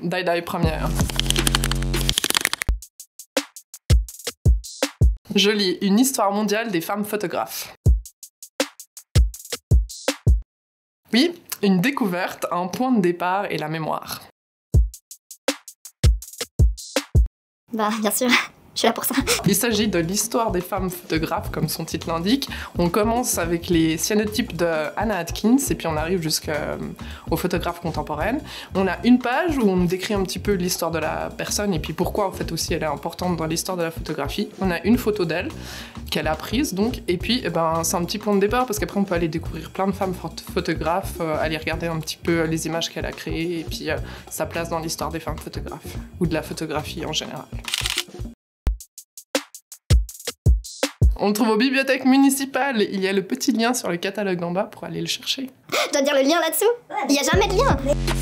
Die Die première. Je lis Une histoire mondiale des femmes photographes. Oui, une découverte, un point de départ et la mémoire. Bah, bien sûr. Je suis là pour ça. Il s'agit de l'histoire des femmes photographes, comme son titre l'indique. On commence avec les cyanotypes de Anna Atkins et puis on arrive jusqu'aux euh, photographes contemporaines. On a une page où on décrit un petit peu l'histoire de la personne et puis pourquoi en fait aussi elle est importante dans l'histoire de la photographie. On a une photo d'elle qu'elle a prise donc et puis eh ben, c'est un petit point de départ parce qu'après on peut aller découvrir plein de femmes photographes, euh, aller regarder un petit peu les images qu'elle a créées et puis euh, sa place dans l'histoire des femmes photographes ou de la photographie en général. On le trouve aux bibliothèques municipales. Il y a le petit lien sur le catalogue en bas pour aller le chercher. Je dois dire le lien là-dessous? Il n'y a jamais de lien